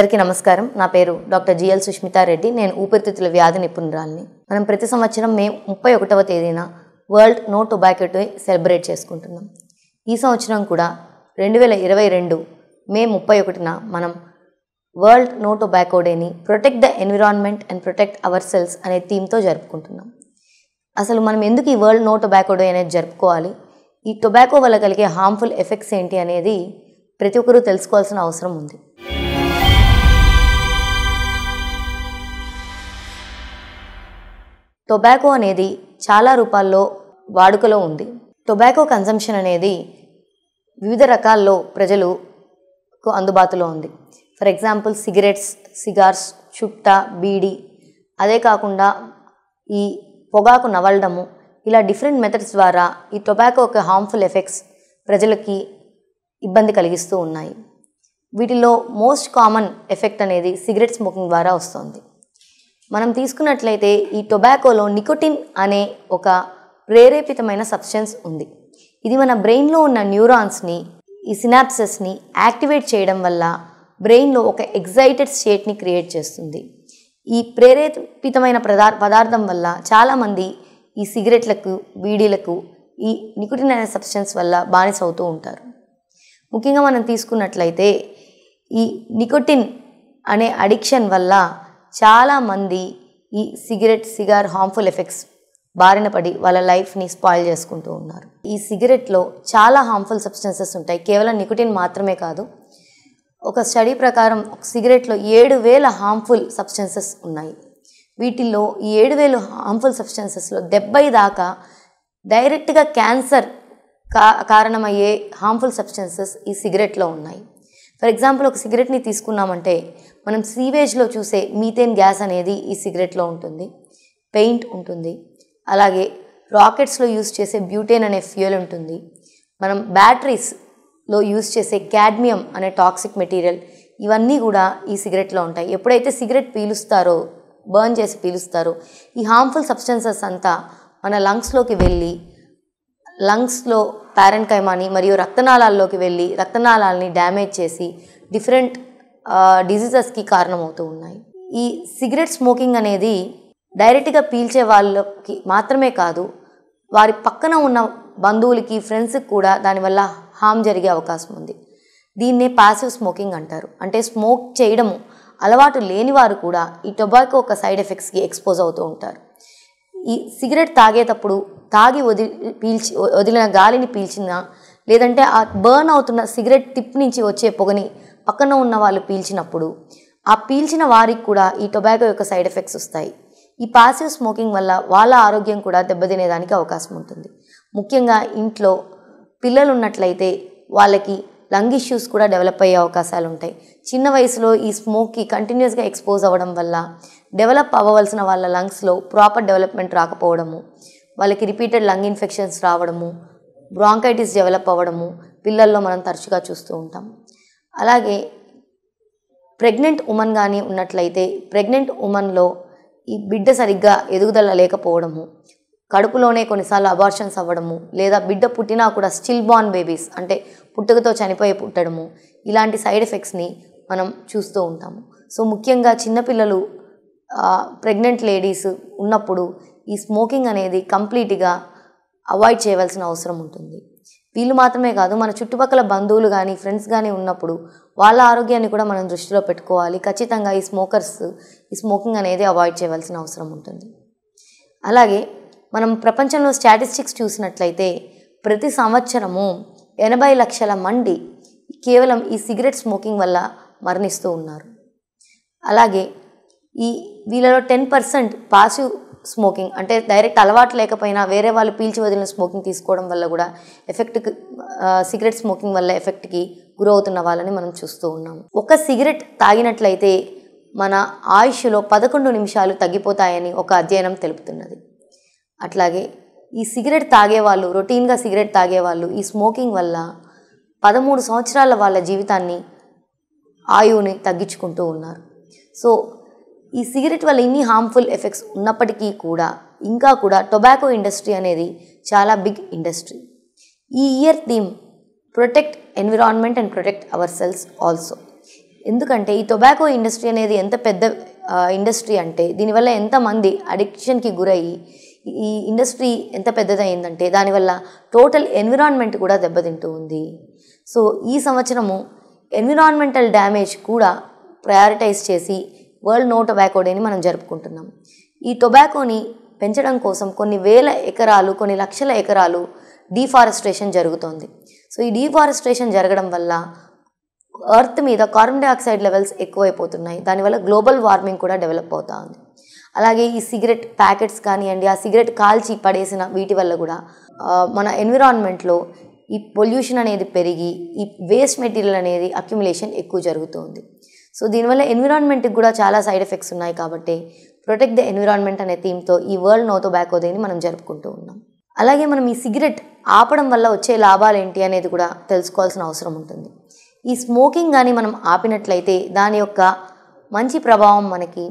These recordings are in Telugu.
అందరికీ నమస్కారం. నా పేరు డాక్టర్ జిఎల్ సుష్మితారెడ్డి నేను ఊపిరితిత్తుల వ్యాధి నిపుణురాల్ని. మనం ప్రతి సంవత్సరం మే ముప్పై ఒకటవ తేదీన world no tobacco day celebrate చేసుకుంటున్నాం. ఈ సంవత్సరం కూడా రెండు వేల ఇరవై రెండు మే ముప్పై ఒకటిన మనం వరల్డ్ నో టొబాకో డేని protect the environment and protect our cells అనే థీమ్తో జరుపుకుంటున్నాం. అసలు మనం ఎందుకు ఈ వరల్డ్ నో టొబాకో డే అనేది జరుపుకోవాలి? ఈ టొబాకో వల్ల కలిగే హార్మ్ఫుల్ ఎఫెక్ట్స్ ఏంటి అనేది ప్రతి ఒక్కరూ తెలుసుకోవాల్సిన అవసరం ఉంది. టొబాకో అనేది చాలా రూపాల్లో వాడుకలో ఉంది. టొబాకో కన్సంప్షన్ అనేది వివిధ రకాల్లో ప్రజలకు అందుబాటులో ఉంది. ఫర్ ఎగ్జాంపుల్ సిగరెట్స్ సిగార్స్ చుట్ట బీడి అదే కాకుండా ఈ పొగాకు నవలడము ఇలా డిఫరెంట్ మెథడ్స్ ద్వారా ఈ టొబాకో యొక్క హార్మ్ఫుల్ ఎఫెక్ట్స్ ప్రజలకి ఇబ్బంది కలిగిస్తూ ఉన్నాయి. వీటిలో మోస్ట్ కామన్ ఎఫెక్ట్ అనేది సిగరెట్ స్మోకింగ్ ద్వారా వస్తుంది. మనం తీసుకున్నట్లయితే ఈ టొబాకోలో నికోటిన్ అనే ఒక ప్రేరేపితమైన సబ్స్టెన్స్ ఉంది. ఇది మన బ్రెయిన్లో ఉన్న న్యూరాన్స్ని ఈ సినాప్సెస్ని యాక్టివేట్ చేయడం వల్ల బ్రెయిన్లో ఒక ఎగ్జైటెడ్ స్టేట్ని క్రియేట్ చేస్తుంది. ఈ ప్రేరేపితమైన పదార్ పదార్థం వల్ల చాలామంది ఈ సిగరెట్లకు బీడీలకు ఈ నికోటిన్ అనే సబ్స్టెన్స్ వల్ల బానిస అవుతూ ఉంటారు. ముఖ్యంగా మనం తీసుకున్నట్లయితే ఈ నికోటిన్ అనే అడిక్షన్ వల్ల చాలామంది ఈ సిగరెట్ సిగార్ హార్మ్ఫుల్ ఎఫెక్ట్స్ బారిన పడి వాళ్ళ లైఫ్ని స్పాయిల్ చేసుకుంటూ ఉన్నారు. ఈ సిగరెట్లో చాలా హార్మ్ఫుల్ సబ్స్టెన్సెస్ ఉంటాయి. కేవలం నికోటిన్ మాత్రమే కాదు. ఒక స్టడీ ప్రకారం ఒక సిగరెట్లో ఏడు వేల హార్మ్ఫుల్ సబ్స్టెన్సెస్ ఉన్నాయి. వీటిల్లో ఈ ఏడు వేలు హార్మ్ఫుల్ సబ్స్టెన్సెస్లో డెబ్బై దాకా డైరెక్ట్గా క్యాన్సర్ కా కారణమయ్యే హార్మ్ఫుల్ సబ్స్టెన్సెస్ ఈ సిగరెట్లో ఉన్నాయి. ఫర్ ఎగ్జాంపుల్ ఒక సిగరెట్ని తీసుకున్నామంటే మనం సీవేజ్లో చూసే మీథేన్ గ్యాస్ అనేది ఈ సిగరెట్లో ఉంటుంది పెయింట్ ఉంటుంది. అలాగే రాకెట్స్లో యూస్ చేసే బ్యూటేన్ అనే ఫ్యూయల్ ఉంటుంది. మనం బ్యాటరీస్లో యూస్ చేసే క్యాడ్మియం అనే టాక్సిక్ మెటీరియల్ ఇవన్నీ కూడా ఈ సిగరెట్లో ఉంటాయి. ఎప్పుడైతే సిగరెట్ పీలుస్తారో బర్న్ చేసి పీలుస్తారో ఈ హార్మ్ఫుల్ సబ్స్టెన్సెస్ అంతా మన లంగ్స్లోకి వెళ్ళి లంగ్స్లో ప్యారెంకైమాని మరియు రక్తనాళాల్లోకి వెళ్ళి రక్తనాళాలని డ్యామేజ్ చేసి డిఫరెంట్ డిజీజెస్కి కారణమవుతూ ఉన్నాయి. ఈ సిగరెట్ స్మోకింగ్ అనేది డైరెక్ట్గా పీల్చే వాళ్ళకి మాత్రమే కాదు వారి పక్కన ఉన్న బంధువులకి ఫ్రెండ్స్కి కూడా దానివల్ల హామ్ జరిగే అవకాశం ఉంది. దీన్నే పాసివ్ స్మోకింగ్ అంటారు. అంటే స్మోక్ చేయడము అలవాటు లేని వారు కూడా ఈ టొబాకో ఒక సైడ్ ఎఫెక్ట్స్కి ఎక్స్పోజ్ అవుతూ ఉంటారు. ఈ సిగరెట్ తాగేటప్పుడు తాగి వదిలి పీల్చి వదిలిన గాలిని పీల్చిన లేదంటే ఆ బర్న్ అవుతున్న సిగరెట్ టిప్ నుంచి వచ్చే పొగని పక్కన ఉన్న వాళ్ళు పీల్చినప్పుడు ఆ పీల్చిన వారికి కూడా ఈ టొబాకో యొక్క సైడ్ ఎఫెక్ట్స్ వస్తాయి. ఈ పాసివ్ స్మోకింగ్ వల్ల వాళ్ళ ఆరోగ్యం కూడా దెబ్బతినేదానికి అవకాశం ఉంటుంది. ముఖ్యంగా ఇంట్లో పిల్లలు ఉన్నట్లయితే వాళ్ళకి లంగ్ ఇష్యూస్ కూడా డెవలప్ అయ్యే అవకాశాలు ఉంటాయి. చిన్న వయసులో ఈ స్మోక్కి కంటిన్యూస్గా ఎక్స్పోజ్ అవ్వడం వల్ల డెవలప్ అవ్వవలసిన వాళ్ళ లంగ్స్లో ప్రాపర్ డెవలప్మెంట్ రాకపోవడము వాళ్ళకి రిపీటెడ్ లంగ్ ఇన్ఫెక్షన్స్ రావడము బ్రాంకైటిస్ డెవలప్ అవ్వడము పిల్లల్లో మనం తరచుగా చూస్తూ ఉంటాం. అలాగే ప్రెగ్నెంట్ ఉమెన్ కానీ ఉన్నట్లయితే ప్రెగ్నెంట్ ఉమెన్లో ఈ బిడ్డ సరిగ్గా ఎదుగుదల లేకపోవడము కడుపులోనే కొన్నిసార్లు అబార్షన్స్ అవ్వడము లేదా బిడ్డ పుట్టినా కూడా స్టిల్ బార్న్ బేబీస్ అంటే పుట్టుకతో చనిపోయి పుట్టడము ఇలాంటి సైడ్ ఎఫెక్ట్స్ని మనం చూస్తూ ఉంటాము. సో ముఖ్యంగా చిన్నపిల్లలు ప్రెగ్నెంట్ లేడీస్ ఉన్నప్పుడు ఈ స్మోకింగ్ అనేది కంప్లీట్గా అవాయిడ్ చేయవలసిన అవసరం ఉంటుంది. వీళ్ళు మాత్రమే కాదు మన చుట్టుపక్కల బంధువులు కానీ ఫ్రెండ్స్ కానీ ఉన్నప్పుడు వాళ్ళ ఆరోగ్యాన్ని కూడా మనం దృష్టిలో పెట్టుకోవాలి. ఖచ్చితంగా ఈ స్మోకర్స్ ఈ స్మోకింగ్ అనేది అవాయిడ్ చేయవలసిన అవసరం ఉంటుంది. అలాగే మనం ప్రపంచంలో స్టాటిస్టిక్స్ చూసినట్లయితే ప్రతి సంవత్సరము ఎనభై లక్షల మంది కేవలం ఈ సిగరెట్ స్మోకింగ్ వల్ల మరణిస్తూ ఉన్నారు. అలాగే ఈ వీళ్ళలో టెన్ పర్సెంట్ పాసివ్ స్మోకింగ్ అంటే డైరెక్ట్ అలవాటు లేకపోయినా వేరే వాళ్ళు పీల్చి వదిలిన స్మోకింగ్ తీసుకోవడం వల్ల కూడా ఎఫెక్ట్ సిగరెట్ స్మోకింగ్ వల్ల ఎఫెక్ట్కి గురవుతున్న వాళ్ళని మనం చూస్తూ ఉన్నాము ఒక సిగరెట్ తాగినట్లయితే మన ఆయుష్లో పదకొండు నిమిషాలు తగ్గిపోతాయని ఒక అధ్యయనం తెలుపుతున్నది. అట్లాగే ఈ సిగరెట్ తాగేవాళ్ళు రొటీన్గా సిగరెట్ తాగేవాళ్ళు ఈ స్మోకింగ్ వల్ల పదమూడు సంవత్సరాల వాళ్ళ జీవితాన్ని ఆయువుని తగ్గించుకుంటూ ఉన్నారు. సో ఈ సిగరెట్ వల్ల ఇన్ని హార్మ్ఫుల్ ఎఫెక్ట్స్ ఉన్నప్పటికీ కూడా ఇంకా కూడా టొబాకో ఇండస్ట్రీ అనేది చాలా బిగ్ ఇండస్ట్రీ ఈ year theme protect environment and protect our cells also ఎందుకంటే ఈ టొబాకో ఇండస్ట్రీ అనేది ఎంత పెద్ద ఇండస్ట్రీ అంటే దీనివల్ల ఎంతమంది అడిక్షన్కి గురయ్యి ఈ ఇండస్ట్రీ ఎంత పెద్దదైందంటే దానివల్ల టోటల్ ఎన్విరాన్మెంట్ కూడా దెబ్బతింటూ ఉంది. సో ఈ సంవత్సరము ఎన్విరాన్మెంటల్ డ్యామేజ్ కూడా ప్రయారిటైజ్ చేసి వరల్డ్ నో టొబాకో డేని మనం జరుపుకుంటున్నాం. ఈ టొబాకోని పెంచడం కోసం కొన్ని వేల ఎకరాలు కొన్ని లక్షల ఎకరాలు డీఫారెస్ట్రేషన్ జరుగుతోంది. సో ఈ డీఫారెస్ట్రేషన్ జరగడం వల్ల ఎర్త్ మీద కార్బన్ డైఆక్సైడ్ లెవెల్స్ ఎక్కువైపోతున్నాయి. దానివల్ల గ్లోబల్ వార్మింగ్ కూడా డెవలప్ అవుతా ఉంది అలాగే ఈ సిగరెట్ ప్యాకెట్స్ కానివ్వండి ఆ సిగరెట్ కాల్చి పడేసిన వీటి వల్ల కూడా మన ఎన్విరాన్మెంట్లో ఈ పొల్యూషన్ అనేది పెరిగి ఈ వేస్ట్ మెటీరియల్ అనేది అక్యుములేషన్ ఎక్కువ జరుగుతుంది. సో దీనివల్ల ఎన్విరాన్మెంట్కి కూడా చాలా సైడ్ ఎఫెక్ట్స్ ఉన్నాయి కాబట్టి ప్రొటెక్ట్ ద ఎన్విరాన్మెంట్ అనే థీమ్తో ఈ వరల్డ్ నో టొబాకో డేని మనం జరుపుకుంటూ ఉన్నాం. అలాగే మనం ఈ సిగరెట్ ఆపడం వల్ల వచ్చే లాభాలు ఏంటి అనేది కూడా తెలుసుకోవాల్సిన అవసరం ఉంటుంది. ఈ స్మోకింగ్ కానీ మనం ఆపినట్లయితే దాని యొక్క మంచి ప్రభావం మనకి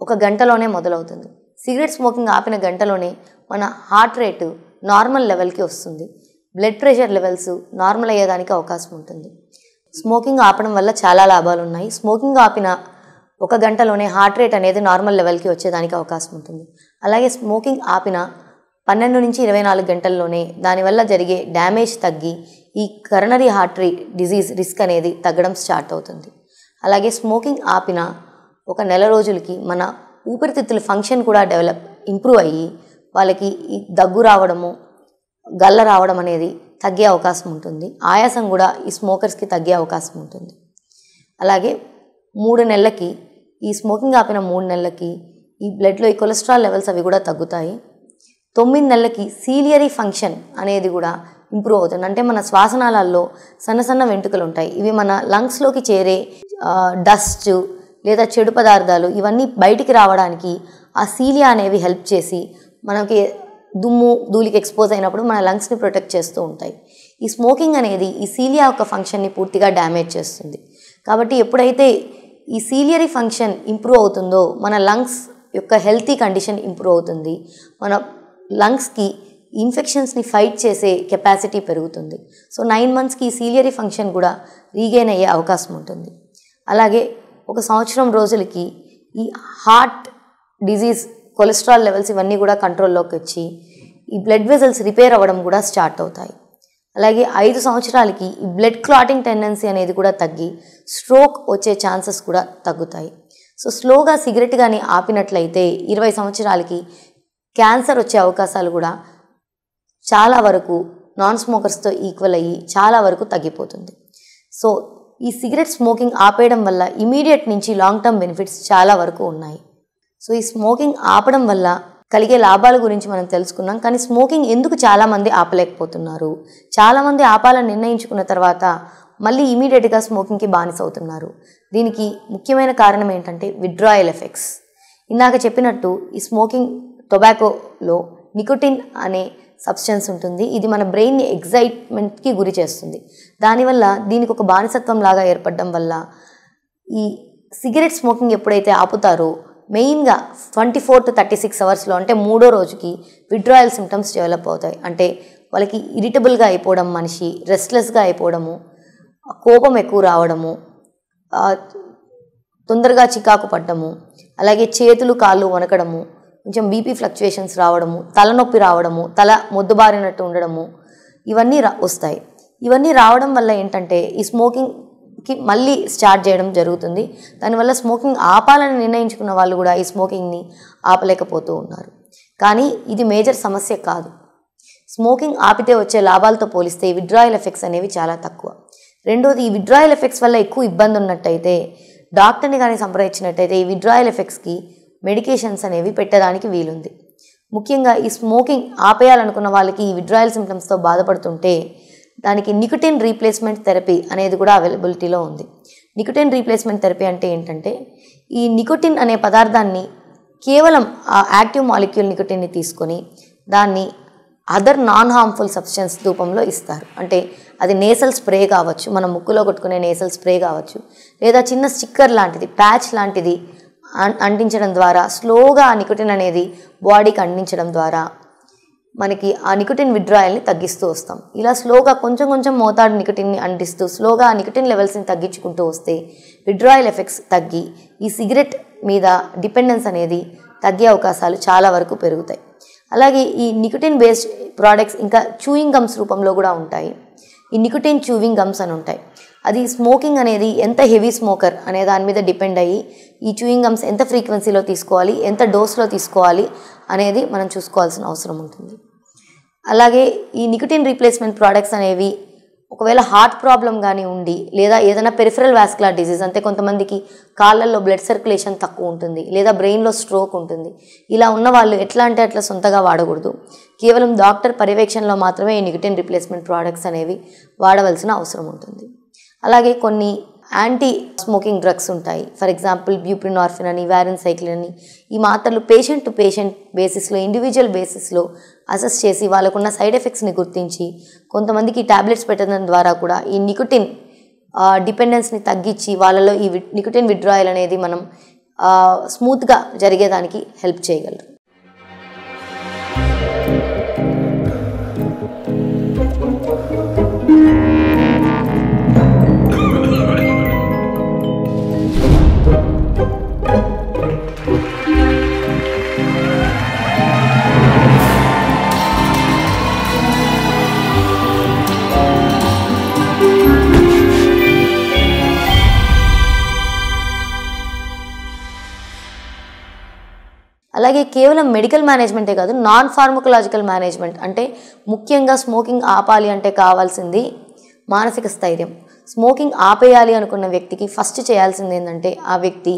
ఒక గంటలోనే మొదలవుతుంది. సిగరెట్ స్మోకింగ్ ఆపిన గంటలోనే మన హార్ట్ రేటు నార్మల్ లెవెల్కి వస్తుంది. బ్లడ్ ప్రెషర్ లెవెల్స్ నార్మల్ అయ్యేదానికి అవకాశం ఉంటుంది. స్మోకింగ్ ఆపడం వల్ల చాలా లాభాలు ఉన్నాయి. స్మోకింగ్ ఆపిన ఒక గంటలోనే హార్ట్ రేట్ అనేది నార్మల్ లెవెల్కి వచ్చేదానికి అవకాశం ఉంటుంది. అలాగే స్మోకింగ్ ఆపిన పన్నెండు నుంచి ఇరవై నాలుగు గంటల్లోనే దానివల్ల జరిగే డ్యామేజ్ తగ్గి ఈ కరణరీ హార్టరీ డిజీజ్ రిస్క్ అనేది తగ్గడం స్టార్ట్ అవుతుంది. అలాగే స్మోకింగ్ ఆపిన ఒక నెల రోజులకి మన ఊపిరితిత్తుల ఫంక్షన్ కూడా డెవలప్ ఇంప్రూవ్ అయ్యి వాళ్ళకి ఈ దగ్గు రావడము గల్ల రావడం అనేది తగ్గే అవకాశం ఉంటుంది. ఆయాసం కూడా ఈ స్మోకర్స్కి తగ్గే అవకాశం ఉంటుంది. అలాగే మూడు నెలలకి ఈ స్మోకింగ్ ఆపిన మూడు నెలలకి ఈ బ్లడ్లో ఈ కొలెస్ట్రాల్ లెవెల్స్ అవి కూడా తగ్గుతాయి. తొమ్మిది నెలలకి సీలియరీ ఫంక్షన్ అనేది కూడా ఇంప్రూవ్ అవుతుంది. అంటే మన శ్వాసనాళాల్లో సన్న సన్న వెంట్రుకలు ఉంటాయి. ఇవి మన లంగ్స్లోకి చేరే డస్ట్ లేదా చెడు పదార్థాలు ఇవన్నీ బయటికి రావడానికి ఆ సీలియా అనేవి హెల్ప్ చేసి మనకి దుమ్ము ధూళికి ఎక్స్పోజ్ అయినప్పుడు మన లంగ్స్ని ప్రొటెక్ట్ చేస్తూ ఉంటాయి. ఈ స్మోకింగ్ అనేది ఈ సీలియా యొక్క ఫంక్షన్ని పూర్తిగా డ్యామేజ్ చేస్తుంది. కాబట్టి ఎప్పుడైతే ఈ సీలియరీ ఫంక్షన్ ఇంప్రూవ్ అవుతుందో మన లంగ్స్ యొక్క హెల్తీ కండిషన్ ఇంప్రూవ్ అవుతుంది. మన లంగ్స్కి ఇన్ఫెక్షన్స్ని ఫైట్ చేసే కెపాసిటీ పెరుగుతుంది. సో నైన్ మంత్స్కి ఈ సీలియరీ ఫంక్షన్ కూడా రీగెయిన్ అయ్యే అవకాశం ఉంటుంది. అలాగే ఒక సంవత్సరం రోజులకి ఈ హార్ట్ డిజీజ్ కొలెస్ట్రాల్ లెవెల్స్ ఇవన్నీ కూడా కంట్రోల్లోకి వచ్చి ఈ బ్లడ్ వెజల్స్ రిపేర్ అవ్వడం కూడా స్టార్ట్ అవుతాయి. అలాగే ఐదు సంవత్సరాలకి ఈ బ్లడ్ క్లాటింగ్ టెండెన్సీ అనేది కూడా తగ్గి స్ట్రోక్ వచ్చే ఛాన్సెస్ కూడా తగ్గుతాయి. సో స్లోగా సిగరెట్ కానీ ఆపినట్లయితే ఇరవై సంవత్సరాలకి క్యాన్సర్ వచ్చే అవకాశాలు కూడా చాలా వరకు నాన్ స్మోకర్స్తో ఈక్వల్ అయ్యి చాలా వరకు తగ్గిపోతుంది. సో ఈ సిగరెట్ స్మోకింగ్ ఆపేయడం వల్ల ఇమీడియట్ నుంచి లాంగ్ టర్మ్ బెనిఫిట్స్ చాలా వరకు ఉన్నాయి. సో ఈ స్మోకింగ్ ఆపడం వల్ల కలిగే లాభాల గురించి మనం తెలుసుకున్నాం. కానీ స్మోకింగ్ ఎందుకు చాలామంది ఆపలేకపోతున్నారు? చాలామంది ఆపాలని నిర్ణయించుకున్న తర్వాత మళ్ళీ ఇమీడియట్గా స్మోకింగ్కి బానిస అవుతున్నారు. దీనికి ముఖ్యమైన కారణం ఏంటంటే విడ్రాయల్ ఎఫెక్ట్స్ ఇందాక చెప్పినట్టు ఈ స్మోకింగ్ టొబాకోలో నికోటిన్ అనే సబ్స్టెన్స్ ఉంటుంది. ఇది మన బ్రెయిన్ని ఎగ్జైట్మెంట్కి గురి చేస్తుంది. దానివల్ల దీనికి ఒక బానిసత్వం లాగా ఏర్పడడం వల్ల ఈ సిగరెట్ స్మోకింగ్ ఎప్పుడైతే ఆపుతారో మెయిన్గా twenty four to thirty six అవర్స్లో అంటే మూడో రోజుకి విడ్రాయల్ సిమ్టమ్స్ డెవలప్ అవుతాయి. అంటే వాళ్ళకి ఇరిటబుల్గా అయిపోవడం మనిషి రెస్ట్లెస్గా అయిపోవడము కోపం ఎక్కువ రావడము తొందరగా చికాకు పడ్డము అలాగే చేతులు కాళ్ళు వనకడము కొంచెం బీపీ ఫ్లక్చుయేషన్స్ రావడము తలనొప్పి రావడము తల మొద్దుబారినట్టు ఉండడము ఇవన్నీ రా వస్తాయి. ఇవన్నీ రావడం వల్ల ఏంటంటే ఈ స్మోకింగ్ కి మళ్ళీ స్టార్ట్ చేయడం జరుగుతుంది. దానివల్ల స్మోకింగ్ ఆపాలని నిర్ణయించుకున్న వాళ్ళు కూడా ఈ స్మోకింగ్ని ఆపలేకపోతూ ఉన్నారు. కానీ ఇది మేజర్ సమస్య కాదు. స్మోకింగ్ ఆపితే వచ్చే లాభాలతో పోలిస్తే విడ్రాయల్ ఎఫెక్ట్స్ అనేవి చాలా తక్కువ. రెండోది ఈ విడ్రాయల్ ఎఫెక్ట్స్ వల్ల ఎక్కువ ఇబ్బంది ఉన్నట్టయితే డాక్టర్ని కానీ సంప్రదించినట్టయితే ఈ విడ్రాయల్ ఎఫెక్ట్స్కి మెడికేషన్స్ అనేవి పెట్టడానికి వీలుంది. ముఖ్యంగా ఈ స్మోకింగ్ ఆపేయాలనుకున్న వాళ్ళకి ఈ విడ్రాయల్ సిమ్టమ్స్తో బాధపడుతుంటే దానికి నికోటిన్ రీప్లేస్మెంట్ థెరపీ అనేది కూడా అవైలబిలిటీలో ఉంది. నికోటిన్ రీప్లేస్మెంట్ థెరపీ అంటే ఏంటంటే ఈ నికోటిన్ అనే పదార్థాన్ని కేవలం ఆ యాక్టివ్ మాలిక్యూల్ నికోటిన్ని తీసుకొని దాన్ని అదర్ నాన్ హార్మ్ఫుల్ సబ్స్టెన్స్ రూపంలో ఇస్తారు. అంటే అది నేసల్ స్ప్రే కావచ్చు మనం ముక్కులో కొట్టుకునే నేసల్ స్ప్రే కావచ్చు లేదా చిన్న స్టిక్కర్ లాంటిది ప్యాచ్ లాంటిది అం- అంటించడం ద్వారా స్లోగా నికోటిన్ అనేది బాడీకి అందించడం ద్వారా మనకి ఆ నికటిన్ విడ్రాయల్ని తగ్గిస్తూ వస్తాం. ఇలా స్లోగా కొంచెం కొంచెం మోతాడు నికటిన్ని అంటిస్తూ స్లోగా ఆ నికటిన్ లెవెల్స్ని తగ్గించుకుంటూ వస్తే విడ్రాయల్ ఎఫెక్ట్స్ తగ్గి ఈ సిగరెట్ మీద డిపెండెన్స్ అనేది తగ్గే అవకాశాలు చాలా వరకు పెరుగుతాయి. అలాగే ఈ నికటిన్ బేస్డ్ ప్రోడక్ట్స్ ఇంకా చూయింగ్ గమ్స్ రూపంలో కూడా ఉంటాయి. ఈ నికుటిన్ చూవింగ్ గమ్స్ అని ఉంటాయి. అది స్మోకింగ్ అనేది ఎంత హెవీ స్మోకర్ అనే దాని మీద డిపెండ్ అయ్యి ఈ చూయింగ్ గమ్స్ ఎంత ఫ్రీక్వెన్సీలో తీసుకోవాలి ఎంత డోస్లో తీసుకోవాలి అనేది మనం చూసుకోవాల్సిన అవసరం ఉంటుంది. అలాగే ఈ నికోటిన్ రీప్లేస్మెంట్ ప్రోడక్ట్స్ అనేవి ఒకవేళ హార్ట్ ప్రాబ్లం కానీ ఉండి లేదా ఏదైనా పెరిఫరల్ వాస్కులర్ డిసీజ్ అంటే కొంతమందికి కాళ్ళల్లో బ్లడ్ సర్క్యులేషన్ తక్కువ ఉంటుంది లేదా బ్రెయిన్లో స్ట్రోక్ ఉంటుంది. ఇలా ఉన్న వాళ్ళు ఎట్లా అంటే అట్లా సొంతగా వాడకూడదు. కేవలం డాక్టర్ పర్యవేక్షణలో మాత్రమే ఈ నికోటిన్ రీప్లేస్మెంట్ ప్రోడక్ట్స్ అనేవి వాడవలసిన అవసరం ఉంటుంది. అలాగే కొన్ని యాంటీ స్మోకింగ్ డ్రగ్స్ ఉంటాయి. ఫర్ ఎగ్జాంపుల్ బ్యూప్రినార్ఫిన్ అని వ్యారిన్ సైక్లిన్ అని. ఈ మాత్రలు పేషెంట్ టు పేషెంట్ బేసిస్లో ఇండివిజువల్ బేసిస్లో అసెస్ చేసి వాళ్ళకున్న సైడ్ ఎఫెక్ట్స్ని గుర్తించి కొంతమందికి టాబ్లెట్స్ పెట్టడం ద్వారా కూడా ఈ నికోటిన్ డిపెండెన్స్ని తగ్గించి వాళ్ళలో ఈ వి- నికోటిన్ విడ్రాయల్ అనేది మనం స్మూత్గా జరిగేదానికి హెల్ప్ చేయగలరు. అలాగే కేవలం మెడికల్ మేనేజ్మెంటే కాదు నాన్ ఫార్మకలాజికల్ మేనేజ్మెంట్ అంటే ముఖ్యంగా స్మోకింగ్ ఆపాలి అంటే కావాల్సింది మానసిక స్థైర్యం. స్మోకింగ్ ఆపేయాలి అనుకున్న వ్యక్తికి ఫస్ట్ చేయాల్సింది ఏంటంటే ఆ వ్యక్తి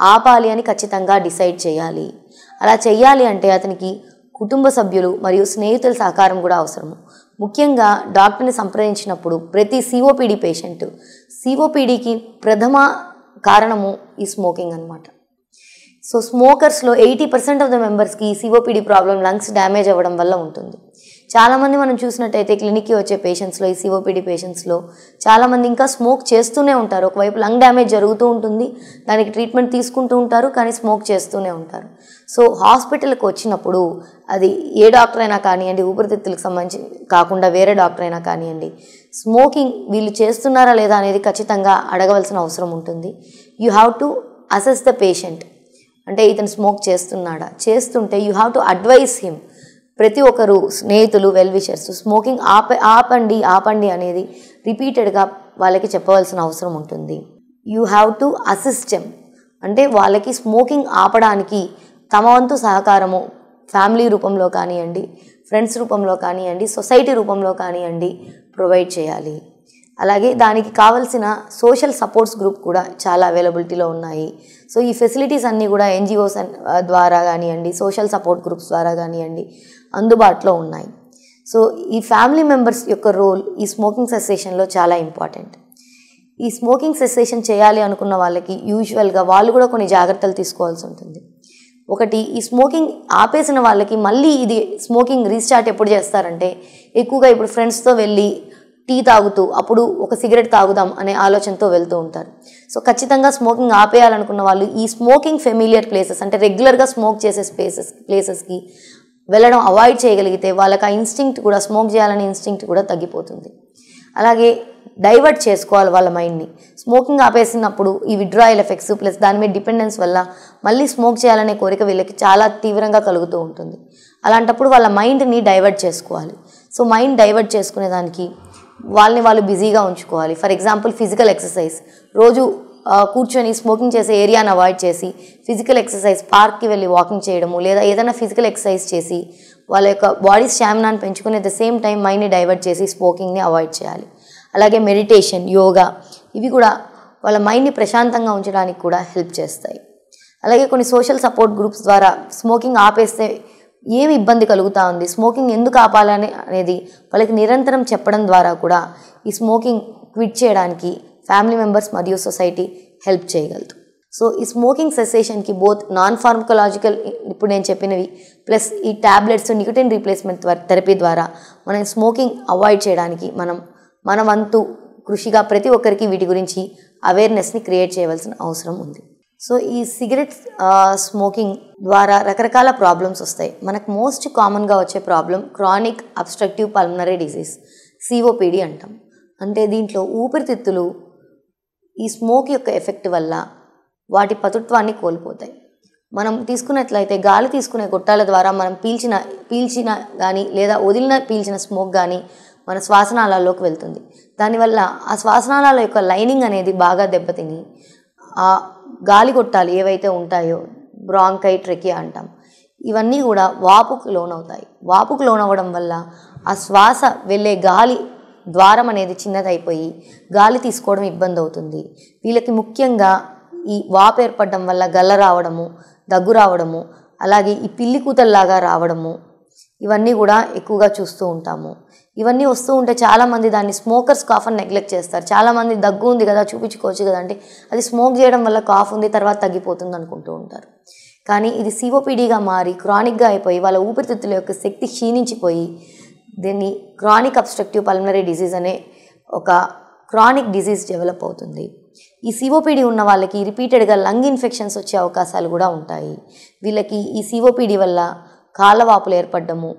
ఆపాలి అని ఖచ్చితంగా డిసైడ్ చేయాలి. అలా చేయాలి అంటే అతనికి కుటుంబ సభ్యులు మరియు స్నేహితుల సహకారం కూడా అవసరము. ముఖ్యంగా డాక్టర్ని సంప్రదించినప్పుడు ప్రతి సిఓపిడి పేషెంట్ సిఓపిడికి ప్రథమ కారణము ఈ స్మోకింగ్ అన్నమాట. సో స్మోకర్స్లో ఎయిటీ పర్సెంట్ ఆఫ్ ద మెంబర్స్కి సిఓపిడి ప్రాబ్లం లంగ్స్ డ్యామేజ్ అవ్వడం వల్ల ఉంటుంది. చాలామంది మనం చూసినట్టయితే క్లినిక్కి వచ్చే పేషెంట్స్లో ఈ సిఓపిడి పేషెంట్స్లో చాలామంది ఇంకా స్మోక్ చేస్తూనే ఉంటారు. ఒకవైపు లంగ్ డ్యామేజ్ జరుగుతూ ఉంటుంది దానికి ట్రీట్మెంట్ తీసుకుంటూ ఉంటారు కానీ స్మోక్ చేస్తూనే ఉంటారు. సో హాస్పిటల్కి వచ్చినప్పుడు అది ఏ డాక్టర్ అయినా కానివ్వండి ఊపిరితిత్తులకు సంబంధించి కాకుండా వేరే డాక్టర్ అయినా కానివ్వండి స్మోకింగ్ వీళ్ళు చేస్తున్నారా లేదా అనేది ఖచ్చితంగా అడగవలసిన అవసరం ఉంటుంది. You have to assess the patient అంటే ఇతను స్మోక్ చేస్తున్నాడా? చేస్తుంటే you have to advise him ప్రతి ఒక్కరు స్నేహితులు వెల్ విషర్స్ స్మోకింగ్ ఆప ఆపండి ఆపండి అనేది రిపీటెడ్గా వాళ్ళకి చెప్పవలసిన అవసరం ఉంటుంది. యూ హ్యావ్ టు అసిస్టెమ్ అంటే వాళ్ళకి స్మోకింగ్ ఆపడానికి తమ వంతు సహకారము ఫ్యామిలీ రూపంలో కానివ్వండి ఫ్రెండ్స్ రూపంలో కానివ్వండి సొసైటీ రూపంలో కానివ్వండి ప్రొవైడ్ చేయాలి. అలాగే దానికి కావలసిన సోషల్ సపోర్ట్స్ గ్రూప్ కూడా చాలా అవైలబిలిటీలో ఉన్నాయి. సో ఈ ఫెసిలిటీస్ అన్నీ కూడా ఎన్జిఓస్ ద్వారా కానివ్వండి సోషల్ సపోర్ట్ గ్రూప్స్ ద్వారా కానివ్వండి అందుబాటులో ఉన్నాయి. సో ఈ ఫ్యామిలీ మెంబర్స్ యొక్క రోల్ ఈ స్మోకింగ్ సెసేషన్లో చాలా ఇంపార్టెంట్ ఈ స్మోకింగ్ సెసేషన్ చేయాలి అనుకున్న వాళ్ళకి యూజువల్గా వాళ్ళు కూడా కొన్ని జాగ్రత్తలు తీసుకోవాల్సి ఉంటుంది. ఒకటి ఈ స్మోకింగ్ ఆపేసిన వాళ్ళకి మళ్ళీ ఇది స్మోకింగ్ రీస్టార్ట్ ఎప్పుడు చేస్తారంటే ఎక్కువగా ఇప్పుడు ఫ్రెండ్స్తో వెళ్ళి టీ తాగుతూ అప్పుడు ఒక సిగరెట్ తాగుదాం అనే ఆలోచనతో వెళ్తూ ఉంటారు. సో ఖచ్చితంగా స్మోకింగ్ ఆపేయాలనుకున్న వాళ్ళు ఈ స్మోకింగ్ ఫెమిలియర్ ప్లేసెస్ అంటే రెగ్యులర్గా స్మోక్ చేసే స్పేసెస్ ప్లేసెస్కి వెళ్ళడం అవాయిడ్ చేయగలిగితే వాళ్ళకి ఆ ఇన్స్టింక్ట్ కూడా స్మోక్ చేయాలనే ఇన్స్టింక్ట్ కూడా తగ్గిపోతుంది. అలాగే డైవర్ట్ చేసుకోవాలి వాళ్ళ మైండ్ని. స్మోకింగ్ ఆపేసినప్పుడు ఈ విడ్రాయల్ ఎఫెక్ట్స్ ప్లస్ దాని మీద డిపెండెన్స్ వల్ల మళ్ళీ స్మోక్ చేయాలనే కోరిక వీళ్ళకి చాలా తీవ్రంగా కలుగుతూ ఉంటుంది. అలాంటప్పుడు వాళ్ళ మైండ్ని డైవర్ట్ చేసుకోవాలి. సో మైండ్ డైవర్ట్ చేసుకునేదానికి వాళ్ళని వాళ్ళు బిజీగా ఉంచుకోవాలి. ఫర్ ఎగ్జాంపుల్ ఫిజికల్ ఎక్సర్సైజ్ రోజు కూర్చొని స్మోకింగ్ చేసే ఏరియాని అవాయిడ్ చేసి ఫిజికల్ ఎక్సర్సైజ్ పార్క్కి వెళ్ళి వాకింగ్ చేయడము లేదా ఏదైనా ఫిజికల్ ఎక్సర్సైజ్ చేసి వాళ్ళ యొక్క బాడీ స్టామినాని పెంచుకుని అట్ ద సేమ్ టైం మైండ్ని డైవర్ట్ చేసి స్మోకింగ్ని అవాయిడ్ చేయాలి. అలాగే మెడిటేషన్ యోగా ఇవి కూడా వాళ్ళ మైండ్ని ప్రశాంతంగా ఉంచడానికి కూడా హెల్ప్ చేస్తాయి. అలాగే కొన్ని సోషల్ సపోర్ట్ గ్రూప్స్ ద్వారా స్మోకింగ్ ఆపేస్తే ఏమి ఇబ్బంది కలుగుతూ ఉంది? స్మోకింగ్ ఎందుకు ఆపాలని అనేది వాళ్ళకి నిరంతరం చెప్పడం ద్వారా కూడా ఈ స్మోకింగ్ క్విట్ చేయడానికి ఫ్యామిలీ మెంబర్స్ మరియు సొసైటీ హెల్ప్ చేయగలదు. సో ఈ స్మోకింగ్ సెసేషన్కి బోత్ నాన్ ఫార్మకలాజికల్ ఇప్పుడు నేను చెప్పినవి ప్లస్ ఈ ట్యాబ్లెట్స్ నికోటిన్ రీప్లేస్మెంట్ థెరపీ ద్వారా మనం స్మోకింగ్ అవాయిడ్ చేయడానికి మనం మన వంతు కృషిగా ప్రతి ఒక్కరికి వీటి గురించి అవేర్నెస్ని క్రియేట్ చేయవలసిన అవసరం ఉంది. సో ఈ సిగరెట్ స్మోకింగ్ ద్వారా రకరకాల ప్రాబ్లమ్స్ వస్తాయి. మనకు మోస్ట్ కామన్గా వచ్చే problem chronic obstructive pulmonary disease COPD అంటాం. అంటే దీంట్లో ఊపిరితిత్తులు ఈ స్మోక్ యొక్క ఎఫెక్ట్ వల్ల వాటి పతుత్వాన్ని కోల్పోతాయి. మనం తీసుకున్నట్లయితే గాలి తీసుకునే గొట్టాల ద్వారా మనం పీల్చిన పీల్చిన కానీ లేదా వదిలిన పీల్చిన స్మోక్ కానీ మన శ్వాసనాళాల్లోకి వెళ్తుంది. దానివల్ల ఆ శ్వాసనాళాల యొక్క లైనింగ్ అనేది బాగా దెబ్బతిని గాలి గొట్టాలు ఏవైతే ఉంటాయో బ్రాంకై ట్రెకియా అంటాం. ఇవన్నీ కూడా వాపుకు లోనవుతాయి. వాపుకు లోనవ్వడం వల్ల ఆ శ్వాస వెళ్ళే గాలి ద్వారం అనేది చిన్నదైపోయి గాలి తీసుకోవడం ఇబ్బంది అవుతుంది వీళ్ళకి ముఖ్యంగా ఈ వాపు ఏర్పడడం వల్ల గల్ల రావడము దగ్గు రావడము అలాగే ఈ పిల్లి కూతల్లాగా రావడము ఇవన్నీ కూడా ఎక్కువగా చూస్తూ ఉంటాము. ఇవన్నీ వస్తూ ఉంటే చాలామంది దాన్ని స్మోకర్స్ కాఫ్ అని నెగ్లెక్ట్ చేస్తారు. చాలామంది దగ్గు ఉంది కదా చూపించుకోవచ్చు కదా అంటే అది స్మోక్ చేయడం వల్ల కాఫ్ ఉంది తర్వాత తగ్గిపోతుంది అనుకుంటూ ఉంటారు. కానీ ఇది సిఓపిడిగా మారి క్రానిక్గా అయిపోయి వాళ్ళ ఊపిరితిత్తుల యొక్క శక్తి క్షీణించిపోయి దీన్ని క్రానిక్ అబ్స్ట్రక్టివ్ పల్మనరీ డిసీజ్ అనే ఒక క్రానిక్ డిసీజ్ డెవలప్ అవుతుంది. ఈ సిఓపిడి ఉన్న వాళ్ళకి రిపీటెడ్గా లంగ్ ఇన్ఫెక్షన్స్ వచ్చే అవకాశాలు కూడా ఉంటాయి. వీళ్ళకి ఈ సిఓపిడి వల్ల కాళ్ళవాపులు ఏర్పడము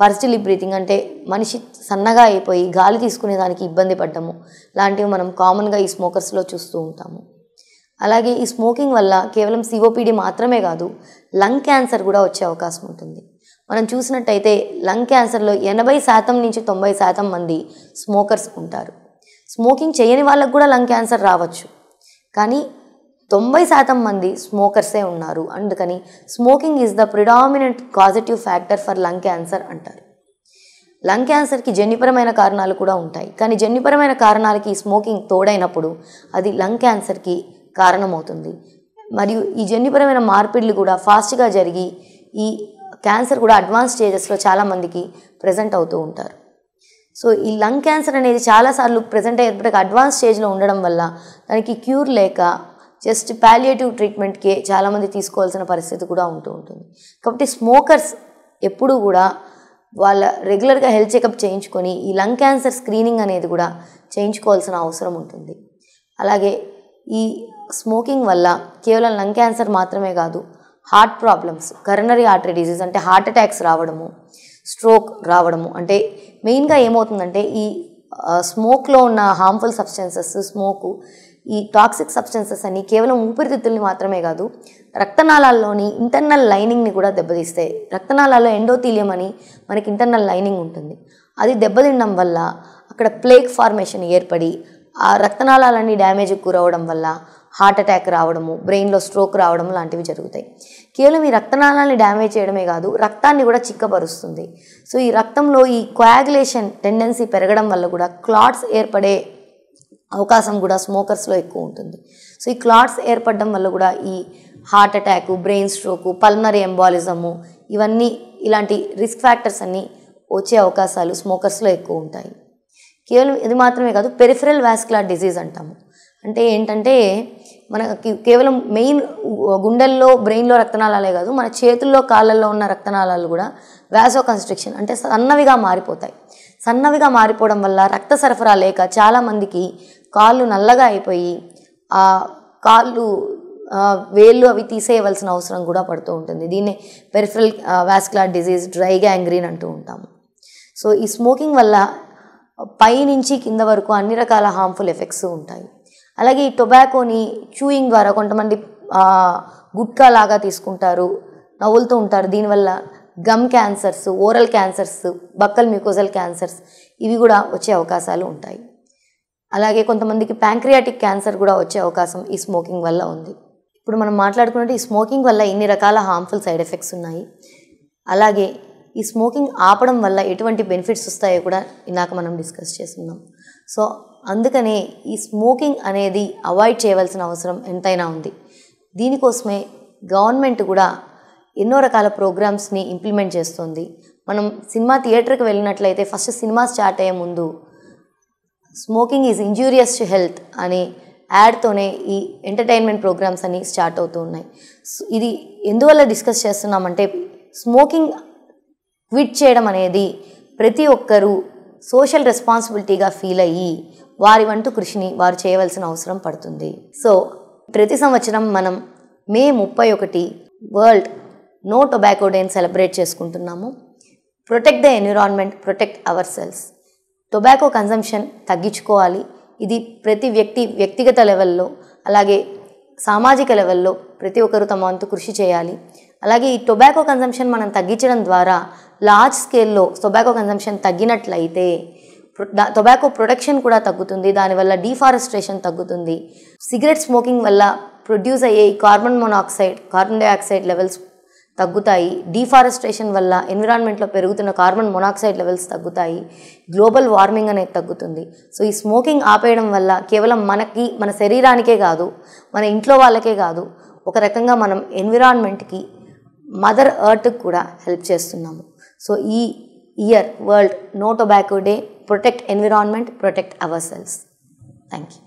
పర్చిలి బ్రీతింగ్ అంటే మనిషి సన్నగా అయిపోయి గాలి తీసుకునే దానికి ఇబ్బంది పడ్డము. లాంటివి మనం కామన్గా ఈ స్మోకర్స్లో చూస్తూ ఉంటాము. అలాగే ఈ స్మోకింగ్ వల్ల కేవలం సిఓపిడి మాత్రమే కాదు లంగ్ క్యాన్సర్ కూడా వచ్చే అవకాశం ఉంటుంది. మనం చూసినట్టయితే లంగ్ క్యాన్సర్లో ఎనభై శాతం నుంచి తొంభై శాతం మంది స్మోకర్స్ ఉంటారు. స్మోకింగ్ చేయని వాళ్ళకు కూడా లంగ్ క్యాన్సర్ రావచ్చు. కానీ తొంభై శాతం మంది స్మోకర్సే ఉన్నారు. అందుకని smoking is the predominant causative factor for lung cancer అంటారు. లంగ్ క్యాన్సర్కి జన్యుపరమైన కారణాలు కూడా ఉంటాయి. కానీ జన్యుపరమైన కారణాలకి ఈ స్మోకింగ్ తోడైనప్పుడు అది లంగ్ క్యాన్సర్కి కారణమవుతుంది. మరియు ఈ జన్యుపరమైన మార్పిడులు కూడా ఫాస్ట్గా జరిగి ఈ క్యాన్సర్ కూడా అడ్వాన్స్ స్టేజెస్లో చాలామందికి ప్రజెంట్ అవుతూ ఉంటారు. సో ఈ లంగ్ క్యాన్సర్ అనేది చాలాసార్లు ప్రజెంట్ అయ్యేటప్పటికి అడ్వాన్స్ స్టేజ్లో ఉండడం వల్ల దానికి క్యూర్ లేక జస్ట్ పాలియేటివ్ ట్రీట్మెంట్కే చాలామంది తీసుకోవాల్సిన పరిస్థితి కూడా ఉంటూ ఉంటుంది. కాబట్టి స్మోకర్స్ ఎప్పుడూ కూడా వాళ్ళ రెగ్యులర్గా హెల్త్ చెకప్ చేయించుకొని ఈ లంగ్ క్యాన్సర్ స్క్రీనింగ్ అనేది కూడా చేయించుకోవాల్సిన అవసరం ఉంటుంది. అలాగే ఈ స్మోకింగ్ వల్ల కేవలం లంగ్ క్యాన్సర్ మాత్రమే కాదు heart problems coronary artery disease అంటే హార్ట్ అటాక్స్ రావడము స్ట్రోక్ రావడము అంటే మెయిన్గా ఏమవుతుందంటే ఈ స్మోక్లో ఉన్న హార్మ్ఫుల్ సబ్స్టెన్సెస్ స్మోకు ఈ టాక్సిక్ సబ్స్టెన్సెస్ అని కేవలం ఊపిరితిత్తుల్ని మాత్రమే కాదు రక్తనాళాల్లోని ఇంటర్నల్ లైనింగ్ని కూడా దెబ్బతీస్తాయి రక్తనాళాల్లో ఎండోతీలియం అని మనకి ఇంటర్నల్ లైనింగ్ ఉంటుంది. అది దెబ్బతినడం వల్ల అక్కడ ప్లేక్ ఫార్మేషన్ ఏర్పడి ఆ రక్తనాళాలన్నీ డ్యామేజ్కి గురవడం వల్ల హార్ట్ అటాక్ రావడము బ్రెయిన్లో స్ట్రోక్ రావడం లాంటివి జరుగుతాయి. కేవలం ఈ రక్తనాళాలని డ్యామేజ్ చేయడమే కాదు రక్తాన్ని కూడా చిక్కపరుస్తుంది. సో ఈ రక్తంలో ఈ కోయాగులేషన్ టెండెన్సీ పెరగడం వల్ల కూడా క్లాట్స్ ఏర్పడే అవకాశం కూడా స్మోకర్స్లో ఎక్కువ ఉంటుంది. సో ఈ క్లాట్స్ ఏర్పడడం వల్ల కూడా ఈ heart attack brain stroke pulmonary embolism ఇవన్నీ ఇలాంటి రిస్క్ ఫ్యాక్టర్స్ అన్నీ వచ్చే అవకాశాలు స్మోకర్స్లో ఎక్కువ ఉంటాయి. కేవలం ఇది మాత్రమే కాదు పెరిఫరల్ వాస్కులర్ డిజీజ్ అంటాము. అంటే ఏంటంటే మనకి కేవలం మెయిన్ గుండెల్లో బ్రెయిన్లో రక్తనాళాలే కాదు మన చేతుల్లో కాళ్ళల్లో ఉన్న రక్తనాళాలు కూడా వ్యాసో కన్స్ట్రిక్షన్ అంటే సన్నవిగా మారిపోతాయి. సన్నవిగా మారిపోవడం వల్ల రక్త సరఫరా లేక చాలామందికి కాళ్ళు నల్లగా అయిపోయి ఆ కాళ్ళు వేళ్ళు అవి తీసేయవలసిన అవసరం కూడా పడుతూ ఉంటుంది. దీన్నే peripheral vascular disease dry gangrene అంటూ ఉంటాము. సో ఈ స్మోకింగ్ వల్ల పై నుంచి కింద వరకు అన్ని రకాల హార్మ్ఫుల్ ఎఫెక్ట్స్ ఉంటాయి. అలాగే ఈ టొబాకోని చూయింగ్ ద్వారా కొంతమంది గుట్కా లాగా తీసుకుంటారు నవ్వులుతూ ఉంటారు. దీనివల్ల gum cancers oral cancers buccal mucosal cancers ఇవి కూడా వచ్చే అవకాశాలు ఉంటాయి. అలాగే కొంతమందికి ప్యాంక్రియాటిక్ క్యాన్సర్ కూడా వచ్చే అవకాశం ఈ స్మోకింగ్ వల్ల ఉంది. ఇప్పుడు మనం మాట్లాడుకున్నట్టు ఈ స్మోకింగ్ వల్ల ఇన్ని రకాల హార్మ్ఫుల్ సైడ్ ఎఫెక్ట్స్ ఉన్నాయి. అలాగే ఈ స్మోకింగ్ ఆపడం వల్ల ఎటువంటి బెనిఫిట్స్ వస్తాయో కూడా ఇందాక మనం డిస్కస్ చేస్తున్నాం. సో అందుకనే ఈ స్మోకింగ్ అనేది అవాయిడ్ చేయవలసిన అవసరం ఎంతైనా ఉంది. దీనికోసమే గవర్నమెంట్ కూడా ఎన్నో రకాల ప్రోగ్రామ్స్ని ఇంప్లిమెంట్ చేస్తుంది. మనం సినిమా థియేటర్కి వెళ్ళినట్లయితే ఫస్ట్ సినిమా స్టార్ట్ అయ్యే ముందు smoking is injurious to health అని యాడ్తోనే ఈ ఎంటర్టైన్మెంట్ ప్రోగ్రామ్స్ అన్ని స్టార్ట్ అవుతూ ఉన్నాయి. ఇది ఎందువల్ల డిస్కస్ చేస్తున్నామంటే స్మోకింగ్ క్విట్ చేయడం అనేది ప్రతి ఒక్కరూ సోషల్ రెస్పాన్సిబిలిటీగా ఫీల్ అయ్యి వారి వంతు కృషిని వారు చేయవలసిన అవసరం పడుతుంది. సో ప్రతి సంవత్సరం మనం మే ముప్పై ఒకటి వరల్డ్ నో టొబాకో డేని సెలబ్రేట్ చేసుకుంటున్నాము. Protect the environment protect our cells tobacco consumption తగ్గించుకోవాలి. ఇది ప్రతి వ్యక్తి వ్యక్తిగత లెవెల్లో అలాగే సామాజిక లెవెల్లో ప్రతి ఒక్కరు తమ వంతు కృషి చేయాలి. అలాగే ఈ టొబాకో కన్జంప్షన్ మనం తగ్గించడం ద్వారా లార్జ్ స్కేల్లో టొబాకో కన్జంప్షన్ తగ్గినట్లయితే టొబాకో ప్రొడక్షన్ కూడా తగ్గుతుంది. దానివల్ల డీఫారెస్ట్రేషన్ తగ్గుతుంది. సిగరెట్ స్మోకింగ్ వల్ల ప్రొడ్యూస్ అయ్యే carbon monoxide carbon dioxide levels తగ్గుతాయి. డీఫారెస్ట్రేషన్ వల్ల ఎన్విరాన్మెంట్లో పెరుగుతున్న కార్బన్ మొనాక్సైడ్ లెవెల్స్ తగ్గుతాయి. గ్లోబల్ వార్మింగ్ అనేది తగ్గుతుంది. సో ఈ స్మోకింగ్ ఆపేయడం వల్ల కేవలం మనకి మన శరీరానికే కాదు మన ఇంట్లో వాళ్ళకే కాదు ఒక రకంగా మనం ఎన్విరాన్మెంట్కి మదర్ ఎర్త్కి కూడా హెల్ప్ చేస్తున్నాము. సో ఈ year world no tobacco day protect environment protect our cells. Thank you